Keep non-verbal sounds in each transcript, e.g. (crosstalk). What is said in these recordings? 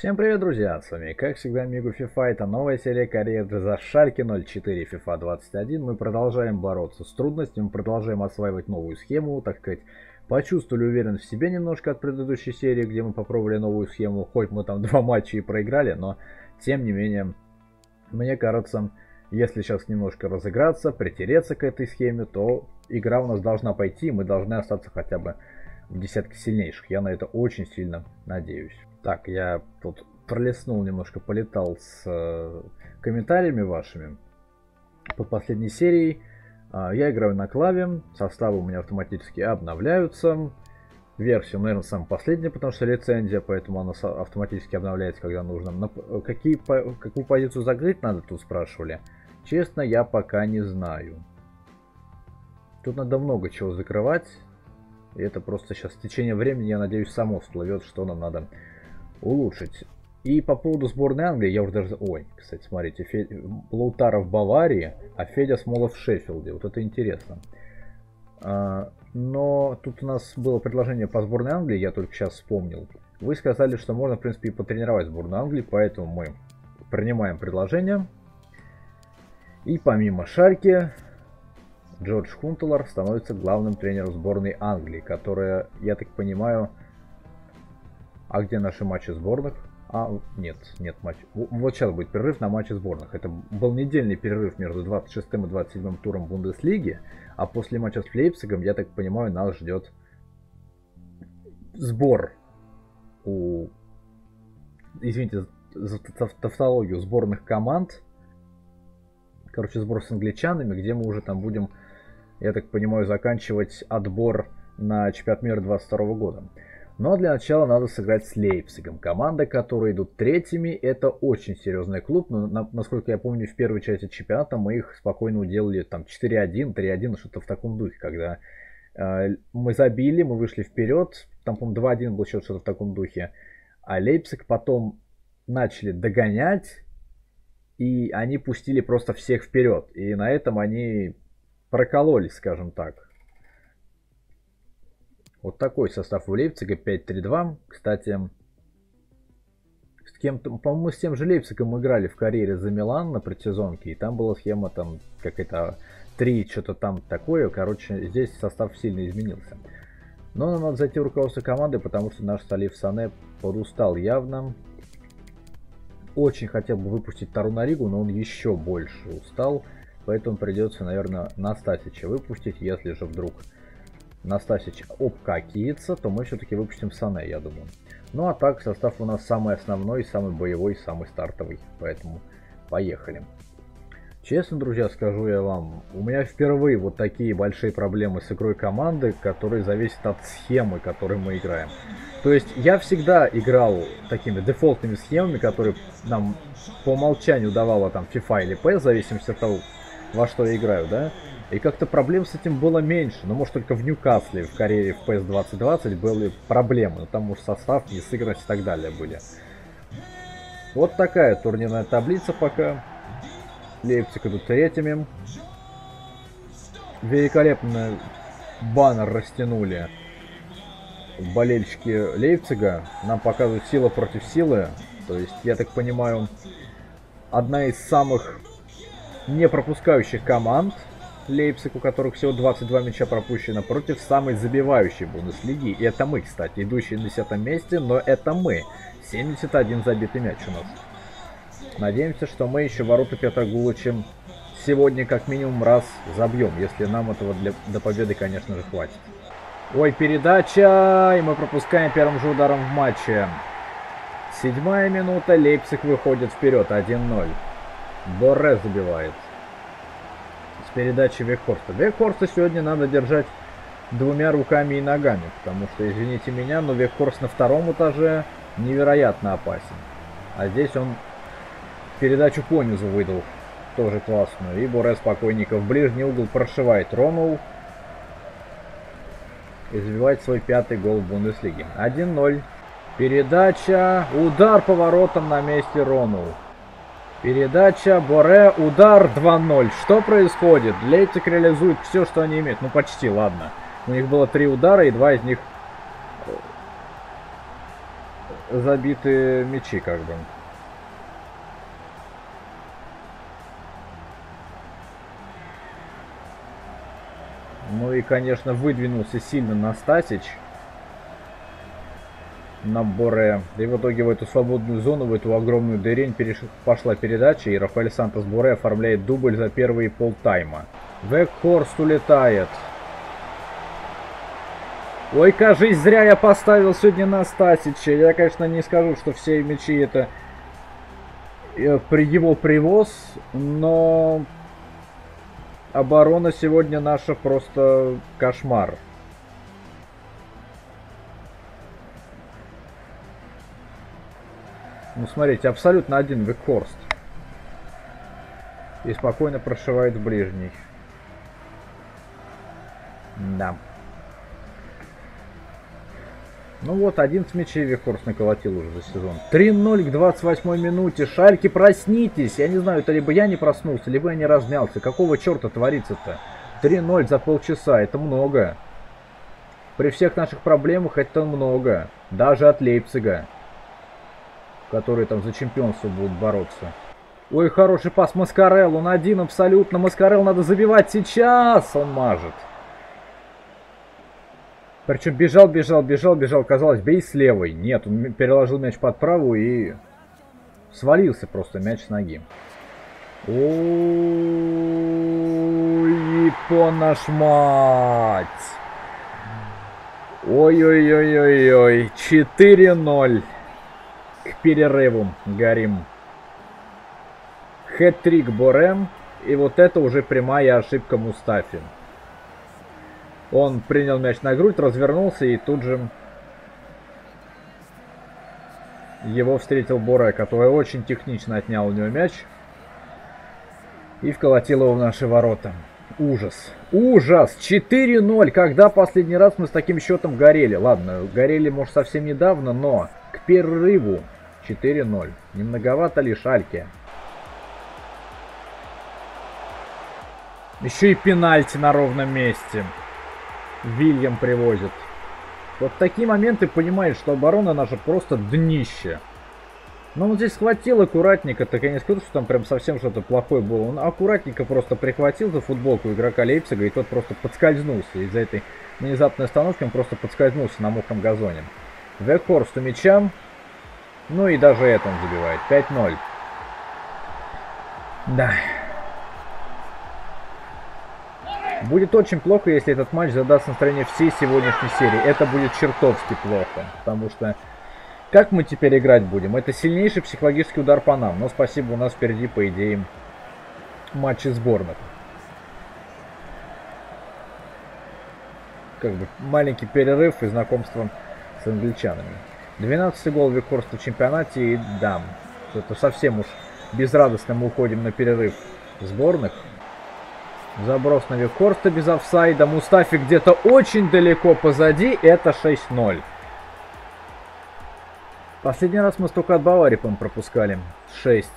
Всем привет, друзья! С вами, как всегда, Мигу FIFA. Это новая серия карьеры за Шальки 04 FIFA 21. Мы продолжаем бороться с трудностями, продолжаем осваивать новую схему, так сказать, почувствовали уверенность в себе немножко от предыдущей серии, где мы попробовали новую схему, хоть мы там (laughs) два матча и проиграли, но тем не менее, мне кажется, если сейчас немножко разыграться, притереться к этой схеме, то игра у нас должна пойти, мы должны остаться хотя бы в десятке сильнейших. Я на это очень сильно надеюсь. Так, я тут пролистнул немножко, полетал с э, комментариями вашими под последней серией. Э, я играю на клаве, составы у меня автоматически обновляются. Версию, наверное, самая последняя, потому что лицензия, поэтому она автоматически обновляется, когда нужно. Но э, какие, по, какую позицию закрыть надо, тут спрашивали. Честно, я пока не знаю. Тут надо много чего закрывать. И это просто сейчас в течение времени, я надеюсь, само всплывет, что нам надо улучшить. И по поводу сборной Англии, я уже даже... Ой, кстати, смотрите, Фе... Лаутара в Баварии, а Федя Смолов в Шеффилде. Вот это интересно. А, но тут у нас было предложение по сборной Англии, я только сейчас вспомнил. Вы сказали, что можно, в принципе, и потренировать сборную Англии, поэтому мы принимаем предложение. И помимо Шарки, Джордж Хунтелар становится главным тренером сборной Англии, которая, я так понимаю, а где наши матчи сборных? А, нет, нет матч. Вот сейчас будет перерыв на матчи сборных. Это был недельный перерыв между 26 и 27 туром Бундеслиги. А после матча с Лейпцигом, я так понимаю, нас ждет сбор у... Извините за тавтологию сборных команд. Короче, сбор с англичанами, где мы уже там будем, я так понимаю, заканчивать отбор на чемпионат мира 22 года. Но для начала надо сыграть с Лейпцигом. Команда, которые идут третьими, это очень серьезный клуб. Но, на, насколько я помню, в первой части чемпионата мы их спокойно уделали там 4-1, 3-1, что-то в таком духе, когда э, мы забили, мы вышли вперед. Там, по-моему, 2-1 был счет, что-то в таком духе. А Лейпциг потом начали догонять, и они пустили просто всех вперед. И на этом они прокололись, скажем так. Вот такой состав у Лейпцига 5-3-2. Кстати, с кем-то, по-моему, с тем же Лейпцигом играли в карьере за Милан на предсезонке, и там была схема там какая-то 3, что-то там такое. Короче, здесь состав сильно изменился. Но нам надо зайти в руководство команды, потому что наш Салиф Сане подустал явно. Очень хотел бы выпустить Таруна Ригу, но он еще больше устал. Поэтому придется, наверное, Настасича выпустить, если же вдруг Настасич обкакивается, то мы все-таки выпустим Сане, я думаю. Ну а так, состав у нас самый основной, самый боевой, самый стартовый. Поэтому поехали. Честно, друзья, скажу я вам, у меня впервые вот такие большие проблемы с игрой команды, которые зависят от схемы, которой мы играем. То есть я всегда играл такими дефолтными схемами, которые нам по умолчанию давала там FIFA или PS, в зависимости от того, во что я играю, да. И как-то проблем с этим было меньше. Но может только в Ньюкасле, в карьере в PS 2020 были проблемы. Там уж состав, несыгранность и так далее были. Вот такая турнирная таблица пока. Лейпциг идут третьими. Великолепно баннер растянули болельщики Лейпцига. Нам показывают сила против силы. То есть, я так понимаю, одна из самых не пропускающих команд Лейпциг, у которых всего 22 мяча пропущено, против самой забивающей Бундеслиги. И это мы, кстати, идущие на 10 месте, но это мы. 71 забитый мяч у нас. Надеемся, что мы еще ворота Петра Гулычем сегодня как минимум раз забьем, если нам этого для, до победы, конечно же, хватит. Ой, передача, и мы пропускаем первым же ударом в матче. Седьмая минута, Лейпциг выходит вперед, 1-0. Борре забивает с передачи Векхорста. Векхорста сегодня надо держать двумя руками и ногами, потому что, извините меня, но Векхорст на втором этаже невероятно опасен. А здесь он передачу по низу выдал, тоже классную. И Боре спокойненько в ближний угол прошивает Ронул. И забивает свой пятый гол в Бундеслиге. 1-0. Передача, удар поворотом на месте Ронул. Передача, Боре, удар 2-0. Что происходит? Лейпциг реализует все, что они имеют. Ну, почти, ладно. У них было три удара, и два из них забиты мячи как бы. Ну и, конечно, выдвинулся сильно Настасич на Боре. И в итоге в эту свободную зону, в эту огромную дырень переш... пошла передача, и Рафаэль Сантос Боре оформляет дубль за первые полтайма. Векхорст улетает. Ой, кажись, зря я поставил сегодня Настасича. Я, конечно, не скажу, что все мячи это э, при его привоз, но оборона сегодня наша просто кошмар. Ну, смотрите, абсолютно один Векхорст. И спокойно прошивает в ближний. Да. Ну вот, 11 мячей Векхорст наколотил уже за сезон. 3-0 к 28 минуте. Шальки, проснитесь. Я не знаю, это либо я не проснулся, либо я не размялся. Какого черта творится-то? 3-0 за полчаса. Это много. При всех наших проблемах это много. Даже от Лейпцига которые там за чемпионство будут бороться. Ой, хороший пас Маскарел, он один абсолютно. Маскарел надо забивать сейчас, он мажет. Причем бежал, бежал, бежал, бежал, казалось, бей с левой. Нет, он переложил мяч под правую и свалился просто мяч с ноги. Ой, по наш мать. Ой-ой-ой-ой-ой. 4-0 к перерыву горим. Хэт-трик Борем. И вот это уже прямая ошибка Мустафи. Он принял мяч на грудь, развернулся и тут же его встретил Боре, который очень технично отнял у него мяч и вколотил его в наши ворота. Ужас. Ужас. 4-0. Когда последний раз мы с таким счетом горели? Ладно, горели, может, совсем недавно, но к перерыву 4-0. Не ли Шальке? Еще и пенальти на ровном месте. Вильям привозит. Вот такие моменты понимаешь, что оборона наша просто днище. Но он здесь схватил аккуратненько, так я не скажу, что там прям совсем что-то плохое было. Он аккуратненько просто прихватил за футболку игрока Лейпцига, и тот просто подскользнулся. Из-за этой внезапной остановки он просто подскользнулся на мокром газоне. Векхорст у мяча. Ну и даже это он забивает. 5-0. Да. Будет очень плохо, если этот матч задаст настроение всей сегодняшней серии. Это будет чертовски плохо. Потому что как мы теперь играть будем? Это сильнейший психологический удар по нам. Но спасибо, у нас впереди, по идее, матчи сборных. Как бы маленький перерыв и знакомство с англичанами. 12 гол Викорста в чемпионате и дам. Это совсем уж безрадостно мы уходим на перерыв сборных. Заброс на Викорста без офсайда. Мустафи где-то очень далеко позади. Это 6-0. Последний раз мы столько от Баварии, по пропускали. 6.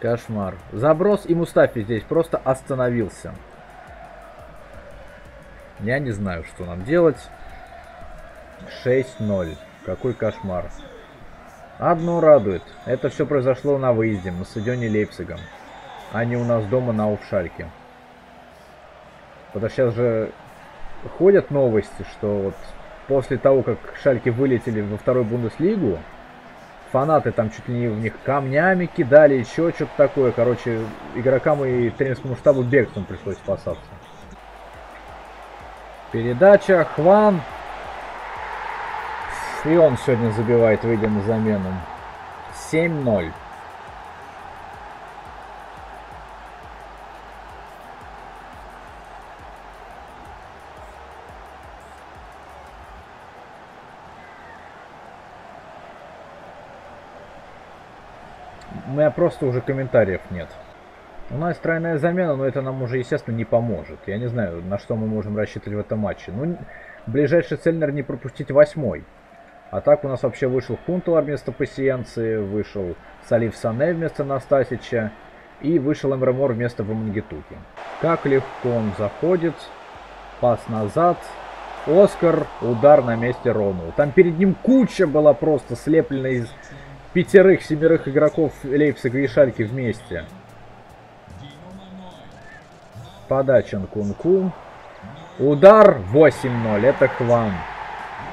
Кошмар. Заброс и Мустафи здесь просто остановился. Я не знаю, что нам делать. 6-0. Какой кошмар. Одно радует. Это все произошло на выезде, на стадионе Лейпцига. А не у нас дома на Уфшальке. Потому что сейчас же ходят новости, что вот после того, как Шальки вылетели во вторую Бундеслигу, фанаты там чуть ли не в них камнями кидали, еще что-то такое. Короче, игрокам и тренерскому штабу бегством пришлось спасаться. Передача, Хван. И он сегодня забивает, выйдя на замену. 7-0. У меня просто уже комментариев нет. У нас тройная замена, но это нам уже, естественно, не поможет. Я не знаю, на что мы можем рассчитывать в этом матче. Ну, ближайший цель, наверное, не пропустить восьмой. А так у нас вообще вышел Хунтуар вместо Пассиенции, вышел Салив Сане вместо Настасича. И вышел Эмремор вместо Вамангитуки. Как легко он заходит. Пас назад. Оскар, удар на месте Рону. Там перед ним куча была просто слеплена из пятерых-семерых игроков Лейпцига и Шальки вместе. Подача Нкунку. Удар 8-0. Это Хван.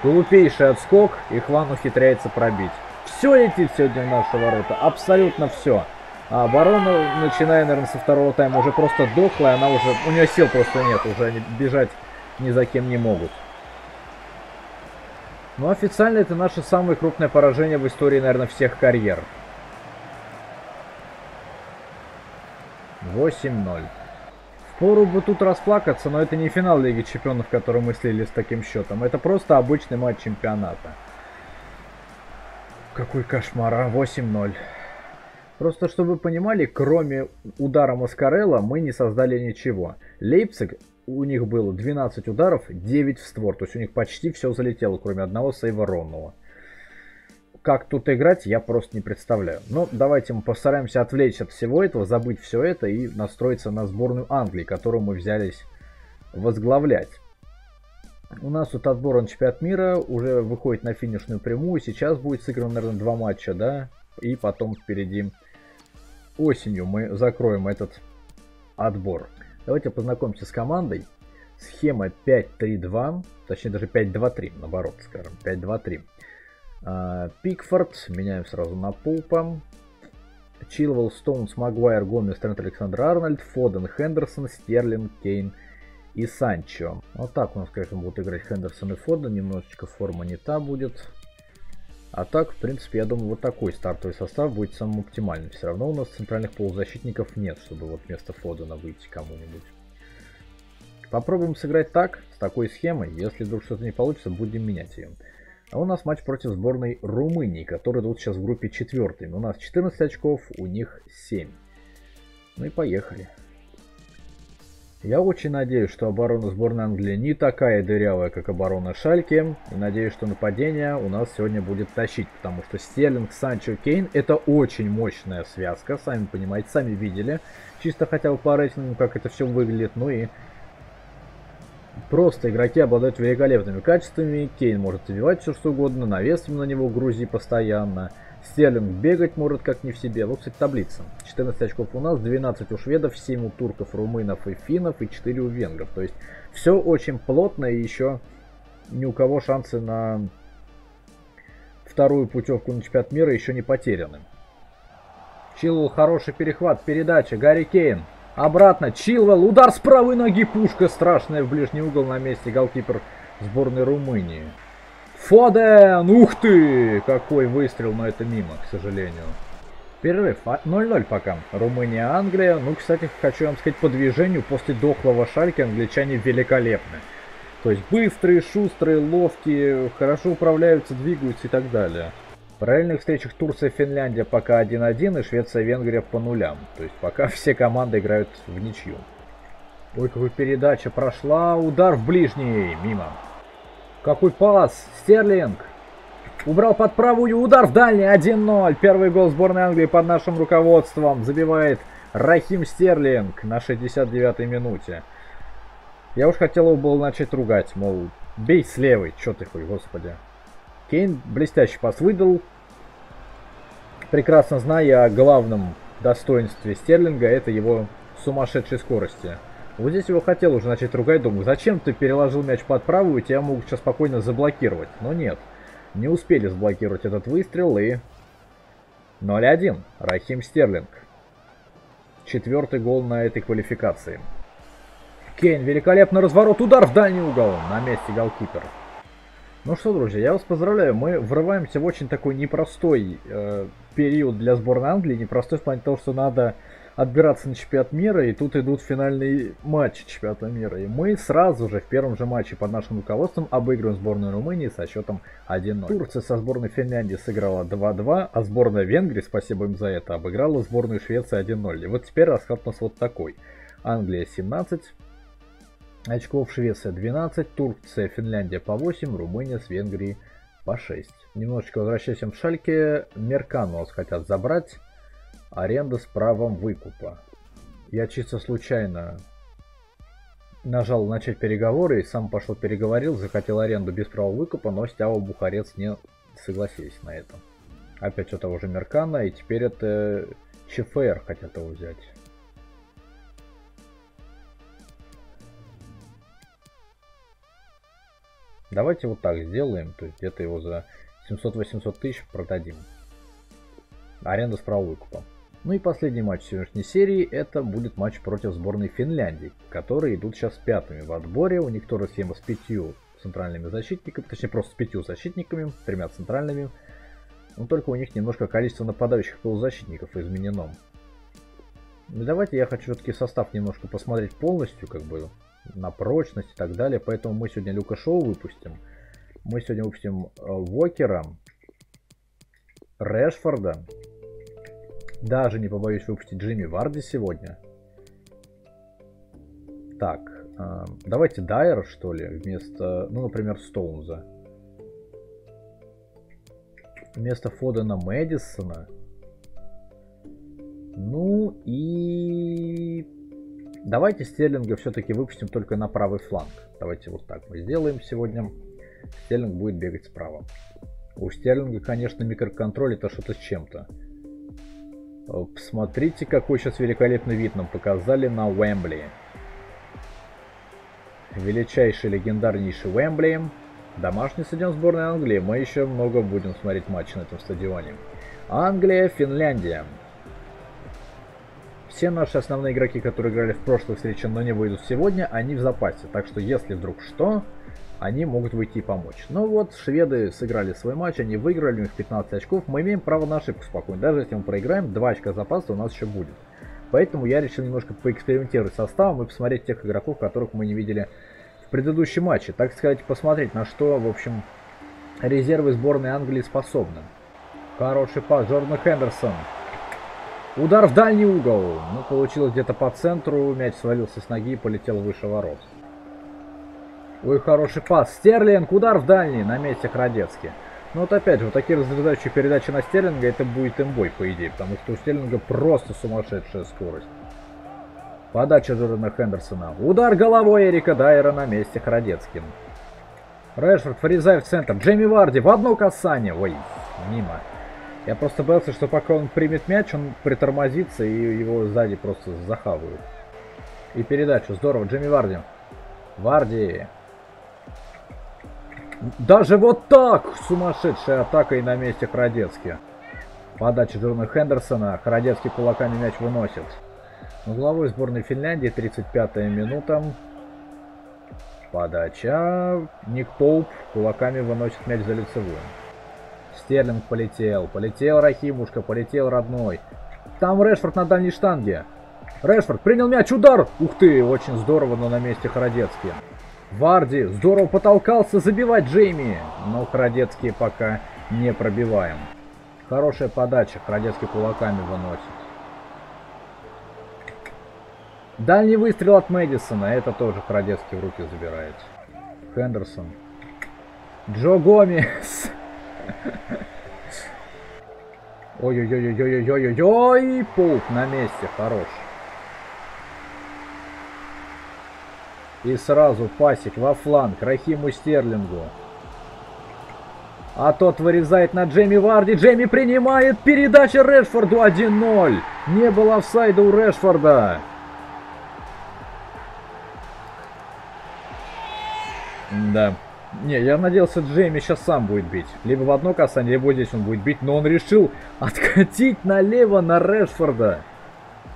Глупейший отскок, и Хван ухитряется пробить. Все летит сегодня в наши ворота. Абсолютно все. А оборона, начиная, наверное, со второго тайма, уже просто дохлая. Она уже... У нее сил просто нет. Уже бежать ни за кем не могут. Но официально это наше самое крупное поражение в истории, наверное, всех карьер. 8-0. Впору бы тут расплакаться, но это не финал Лиги Чемпионов, который мы слили с таким счетом. Это просто обычный матч чемпионата. Какой кошмар, а 8-0. Просто чтобы понимали, кроме удара Маскарелла мы не создали ничего. Лейпциг у них было 12 ударов, 9 в створ. То есть у них почти все залетело, кроме одного сейва Ронного. Как тут играть, я просто не представляю. Но давайте мы постараемся отвлечься от всего этого, забыть все это и настроиться на сборную Англии, которую мы взялись возглавлять. У нас тут отбор на чемпионат мира уже выходит на финишную прямую. Сейчас будет сыграно, наверное, два матча, да? И потом впереди осенью мы закроем этот отбор. Давайте познакомимся с командой. Схема 5-3-2, точнее даже 5-2-3, наоборот, скажем, 5-2-3. А, Пикфорд, меняем сразу на Пулпа. Чилвелл, Стоунс, Магуайр, Гомес, Трент, Александр Арнольд, Фоден, Хендерсон, Стерлинг, Кейн и Санчо. Вот так у нас, конечно, будут играть Хендерсон и Фоден. Немножечко форма не та будет. А так, в принципе, я думаю, вот такой стартовый состав будет самым оптимальным. Все равно у нас центральных полузащитников нет, чтобы вот вместо Фодена выйти кому-нибудь. Попробуем сыграть так, с такой схемой. Если вдруг что-то не получится, будем менять ее. А у нас матч против сборной Румынии, которые идут сейчас в группе четвертыми. У нас 14 очков, у них 7. Ну и поехали. Я очень надеюсь, что оборона сборной Англии не такая дырявая, как оборона Шальки. И надеюсь, что нападение у нас сегодня будет тащить. Потому что Стерлинг, Санчо, Кейн это очень мощная связка. Сами понимаете, сами видели. Чисто хотя бы по рейтингу, как это все выглядит. Ну и просто игроки обладают великолепными качествами. Кейн может забивать все что угодно. Навесом на него грузи постоянно. Стерлинг бегать может как не в себе. Вот, кстати, таблица. 14 очков у нас, 12 у шведов, 7 у турков, румынов и финнов и 4 у венгров. То есть все очень плотно и еще ни у кого шансы на вторую путевку на чемпионат мира еще не потеряны. Чилвелл хороший перехват, передача, Гарри Кейн. Обратно, Чилвелл, удар с правой ноги, пушка страшная в ближний угол на месте голкипер сборной Румынии. Фоден! Ух ты! Какой выстрел, но это мимо, к сожалению. Перерыв 0-0 а, пока. Румыния, Англия. Ну, кстати, хочу вам сказать, по движению после дохлого шальки англичане великолепны. То есть быстрые, шустрые, ловкие, хорошо управляются, двигаются и так далее. В параллельных встречах Турция, Финляндия пока 1-1 и Швеция, Венгрия по нулям. То есть пока (laughs) все команды играют в ничью. Ой, какой передача прошла. Удар в ближний. Мимо. Какой пас! Стерлинг! Убрал под правую удар в дальний 1-0. Первый гол сборной Англии под нашим руководством. Забивает Рахим Стерлинг на 69-й минуте. Я уж хотел его было начать ругать, мол, бей с левой, чё ты хуй, господи. Кейн блестящий пас выдал. Прекрасно зная о главном достоинстве Стерлинга, это его сумасшедшей скорости. Вот здесь его хотел уже начать ругать, думаю, зачем ты переложил мяч под правую, тебя могут сейчас спокойно заблокировать. Но нет, не успели заблокировать этот выстрел и... 0-1, Рахим Стерлинг. Четвертый гол на этой квалификации. Кейн, великолепный разворот, удар в дальний угол на месте голкипера. Ну что, друзья, я вас поздравляю, мы врываемся в очень такой непростой э, период для сборной Англии, непростой в плане того, что надо отбираться на чемпионат мира, и тут идут финальные матчи чемпионата мира. И мы сразу же в первом же матче под нашим руководством обыгрываем сборную Румынии со счетом 1-0. Турция со сборной Финляндии сыграла 2-2, а сборная Венгрии, спасибо им за это, обыграла сборную Швеции 1-0. И вот теперь расклад у нас вот такой. Англия 17 очков, Швеция 12, Турция, Финляндия по 8, Румыния с Венгрией по 6. Немножечко возвращаемся в Шальке. Меркан у нас хотят забрать. Аренда с правом выкупа. Я чисто случайно нажал начать переговоры и сам пошел переговорил, захотел аренду без права выкупа, но Стява Бухарец не согласились на это. Опять у того же Меркана, и теперь это ЧФР хотят его взять. Давайте вот так сделаем, то есть где-то его за 700-800 тысяч продадим. Аренда с права выкупа. Ну и последний матч сегодняшней серии, это будет матч против сборной Финляндии, которые идут сейчас пятыми в отборе. У них тоже схема с пятью центральными защитниками, точнее просто с пятью защитниками, тремя центральными. Но только у них немножко количество нападающих полузащитников изменено. Ну давайте я хочу все-таки состав немножко посмотреть полностью, как бы на прочность и так далее. Поэтому мы сегодня Люка Шоу выпустим. Мы сегодня выпустим э, Вокера, Решфорда. Даже не побоюсь выпустить Джимми Варди сегодня. Так, э, давайте Дайер, что ли, вместо, ну, например, Стоунза. Вместо Фодена Мэдисона. Ну и Давайте Стерлинга все-таки выпустим только на правый фланг. Давайте вот так мы сделаем сегодня. Стерлинг будет бегать справа. У Стерлинга, конечно, микроконтроль это что-то с чем-то. Э, посмотрите, какой сейчас великолепный вид нам показали на Уэмбли. Величайший, легендарнейший Уэмбли. Домашний стадион сборной Англии. Мы еще много будем смотреть матчи на этом стадионе. Англия, Финляндия. Все наши основные игроки, которые играли в прошлой встрече, но не выйдут сегодня, они в запасе. Так что, если вдруг что, они могут выйти и помочь. Но вот, шведы сыграли свой матч, они выиграли, у них 15 очков. Мы имеем право на ошибку спокойно. Даже если мы проиграем, 2 очка запаса у нас еще будет. Поэтому я решил немножко поэкспериментировать составом и посмотреть тех игроков, которых мы не видели в предыдущем матче. Так сказать, посмотреть, на что, в общем, резервы сборной Англии способны. Хороший пас, Джордан Хендерсон. Удар в дальний угол. Ну, получилось где-то по центру. Мяч свалился с ноги и полетел выше ворот. Ой, хороший пас. Стерлинг, удар в дальний на месте Храдецки. Ну вот опять же, вот такие разрезающие передачи на Стерлинга, это будет имбой, по идее. Потому что у Стерлинга просто сумасшедшая скорость. Подача Джордана Хендерсона. Удар головой Эрика Дайера на месте Храдецким. Решфорд врезает в центр. Джейми Варди в одно касание. Ой, мимо. Я просто боялся, что пока он примет мяч, он притормозится и его сзади просто захавают. И передачу. Здорово. Джимми Варди. Варди. Даже вот так! Сумасшедшая атака и на месте Храдецки. Подача Джона Хендерсона. Храдецкий кулаками мяч выносит. Угловой сборной Финляндии. 35-я минута. Подача. Ник Поуп кулаками выносит мяч за лицевую. Стерлинг полетел. Полетел Рахимушка, полетел родной. Там Решфорд на дальней штанге. Решфорд принял мяч, удар! Ух ты, очень здорово, но на месте Хородецкий. Варди здорово потолкался забивать Джейми, но Хородецкий пока не пробиваем. Хорошая подача, Хородецкий кулаками выносит. Дальний выстрел от Мэдисона, это тоже Хородецкий в руки забирает. Хендерсон. Джо Гомес. Ой-ой-ой-ой-ой-ой-ой-ой! Паук на месте, хорош. И сразу пасик во фланг Рахиму Стерлингу. А тот вырезает на Джейми Варди. Джейми принимает. Передача Решфорду 1-0. Не было офсайда у Решфорда. Да. Не, я надеялся, Джейми сейчас сам будет бить. Либо в одно касание, либо здесь он будет бить. Но он решил (laughs) откатить налево на Решфорда.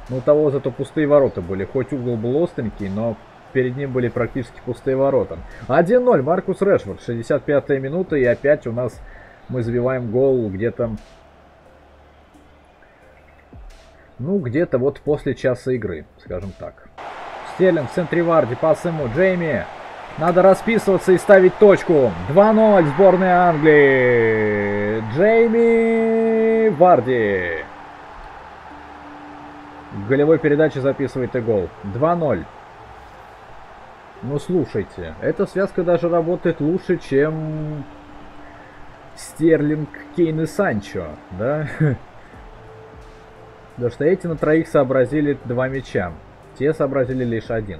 Ну, у того зато пустые ворота были. Хоть угол был остренький, но перед ним были практически пустые ворота. 1-0, Маркус Решфорд, 65-я минута. И опять у нас мы забиваем гол где-то... Ну, где-то вот после часа игры, скажем так. Стерлинг в центре Варди, пас ему, Джейми. Надо расписываться и ставить точку. 2-0 сборная Англии. Джейми Варди. Голевой передачи записывает и гол. 2-0. Ну слушайте, эта связка даже работает лучше, чем Стерлинг, Кейн и Санчо, да? (laughs) Потому что эти на троих сообразили два мяча. Те сообразили лишь один.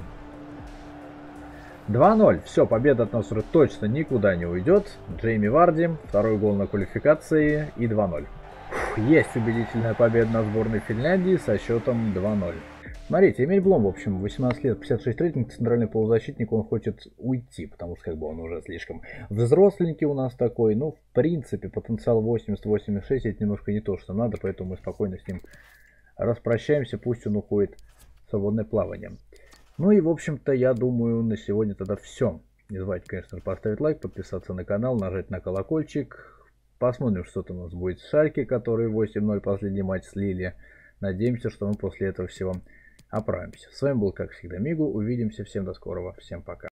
2-0. Все, победа от уже точно никуда не уйдет. Джейми Варди, второй гол на квалификации и 2-0. Есть убедительная победа на сборной Финляндии со счетом 2-0. Смотрите, Эмиль Блом, в общем, 18 лет, 56 рейтинг, центральный полузащитник, он хочет уйти, потому что как бы он уже слишком взросленький у нас такой. Ну, в принципе, потенциал 80-86 это немножко не то, что надо, поэтому мы спокойно с ним распрощаемся, пусть он уходит в свободное плавание. Ну и, в общем-то, я думаю, на сегодня тогда все. Не забывайте, конечно же, поставить лайк, подписаться на канал, нажать на колокольчик. Посмотрим, что там у нас будет с Шальки, который 8-0 последний матч слили. Надеемся, что мы после этого всего оправимся. С вами был, как всегда, Мигу. Увидимся. Всем до скорого. Всем пока.